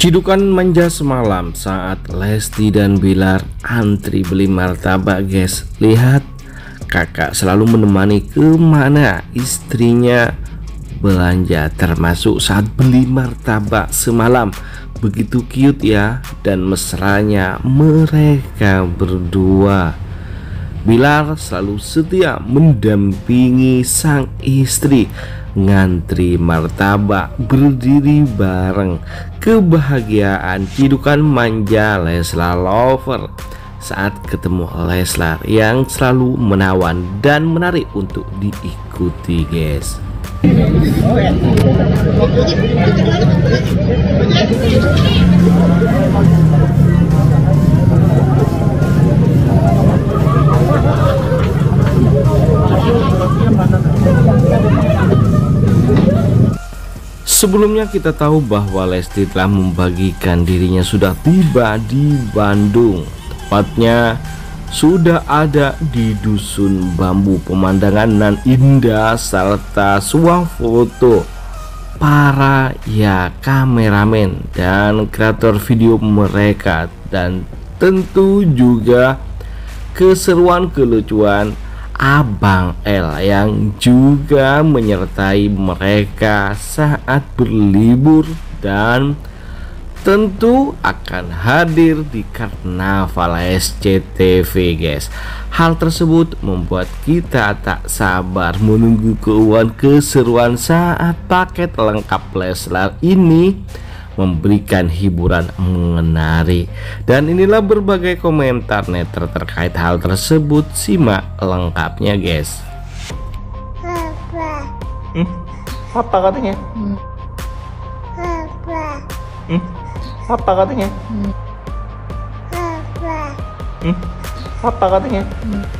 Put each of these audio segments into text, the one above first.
Cidukan manja semalam saat Lesti dan Bilar antri beli martabak guys. Lihat kakak selalu menemani ke mana istrinya belanja termasuk saat beli martabak semalam. Begitu cute ya dan mesranya mereka berdua. Bilar selalu setia mendampingi sang istri. Ngantri martabak berdiri bareng. Kebahagiaan cidukan manja Leslar Lover. Saat ketemu Leslar yang selalu menawan dan menarik untuk diikuti guys Sebelumnya kita tahu bahwa Lesti telah membagikan dirinya sudah tiba di Bandung Tepatnya sudah ada di Dusun Bambu Pemandangan nan indah serta suah foto para ya kameramen dan kreator video mereka Dan tentu juga keseruan kelucuan Abang L yang juga menyertai mereka saat berlibur dan tentu akan hadir di karnaval SCTV guys hal tersebut membuat kita tak sabar menunggu keuangan keseruan saat paket lengkap Leslar ini memberikan hiburan mengenari dan inilah berbagai komentar netter terkait hal tersebut simak lengkapnya guys Apa? hmm? apa katanya Apa? hmm? 아빠거든요. 응. 아빠. 응? 아빠거든요. 응.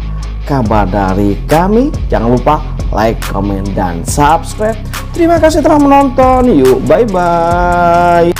kabar dari kami. Jangan lupa like, comment, dan subscribe. Terima kasih telah menonton. Yuk, bye-bye.